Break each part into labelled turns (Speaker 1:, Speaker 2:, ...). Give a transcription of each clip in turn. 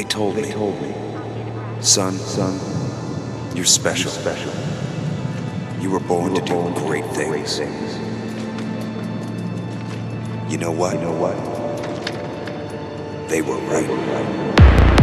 Speaker 1: They told me. told me. Son, son, you're special. special. You were born to do great things. You know what? You know what? They were right.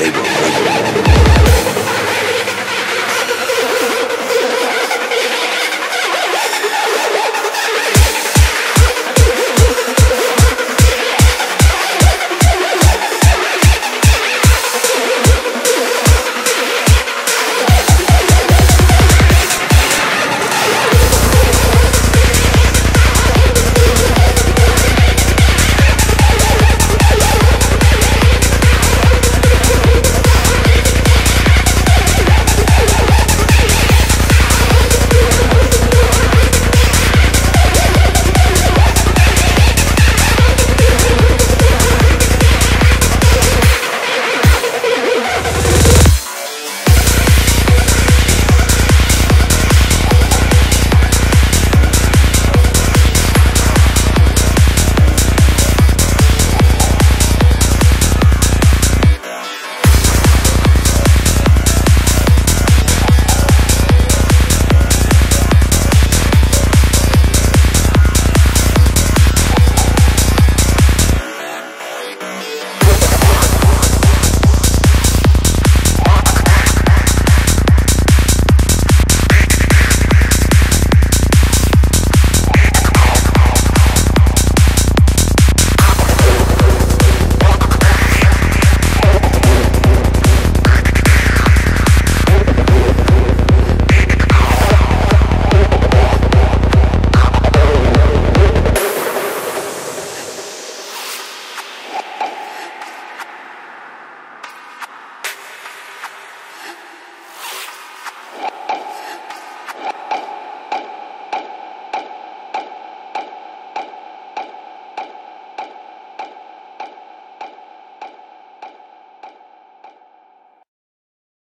Speaker 1: table.